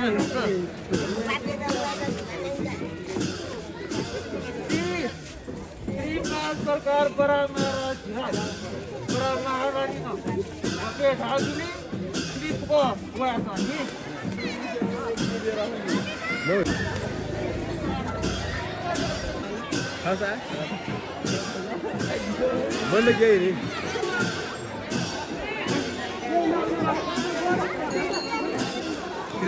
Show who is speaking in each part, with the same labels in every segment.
Speaker 1: सरकार बड़ा बड़ा महारानी आपके साधुनी श्री को हुआ था हाँ सर बंद क्या ही नहीं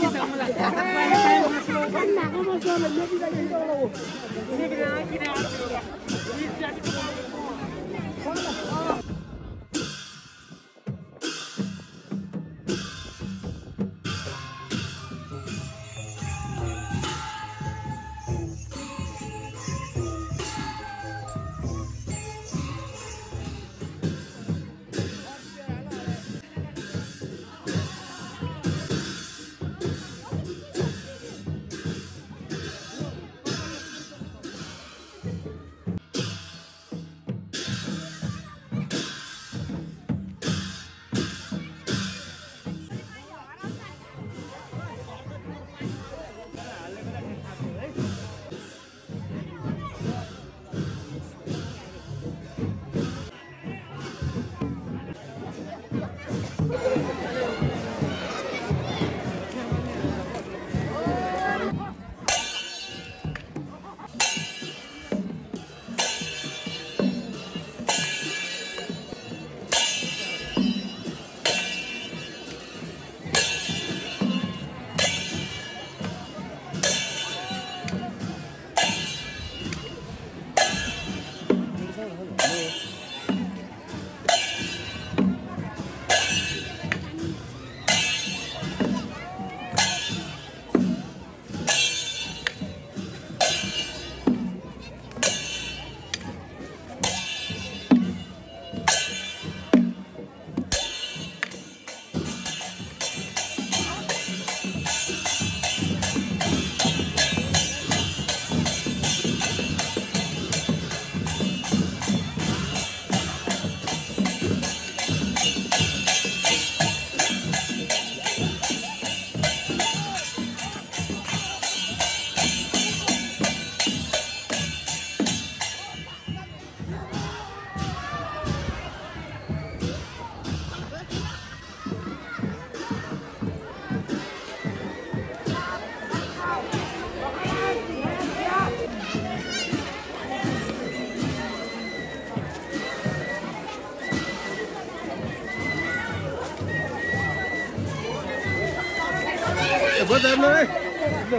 Speaker 1: Thank you. có thêm nữa đi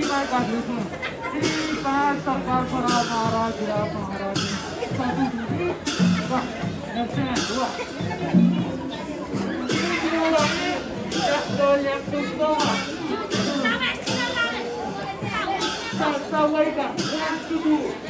Speaker 1: Shri माँ काली को श्री पाँच सरकार पड़ा महाराज गिरा महाराज Stop, stop, wake up. One, two, two.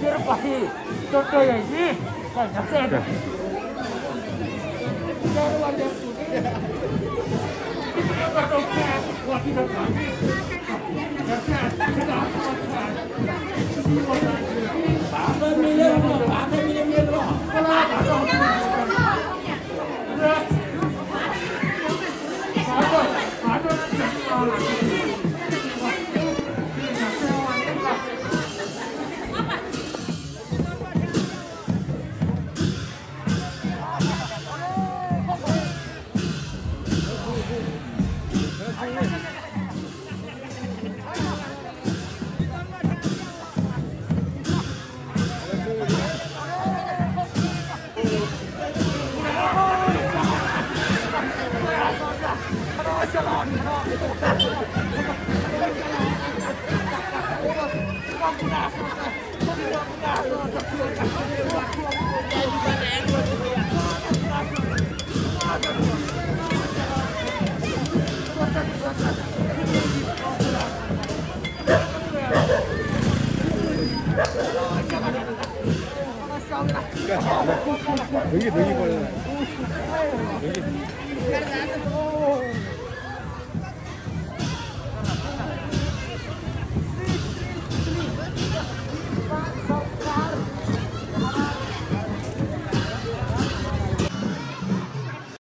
Speaker 1: 이대로 빨리 쫓겨야지. 빨리 잡숴야 돼. 아, 干啥呢？同意同意不？